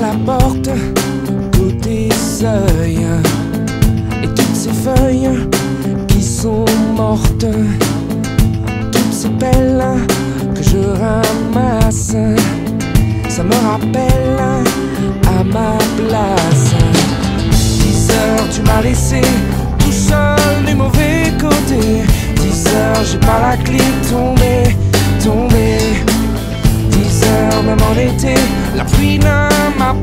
la porte, côté seuil, et toutes ces feuilles qui sont mortes, toutes ces pelles que je ramasse, ça me rappelle à ma place. 10 heures, tu m'as laissé tout seul du mauvais côté. 10 heures, j'ai pas la clé tombée. La pluie ne m'a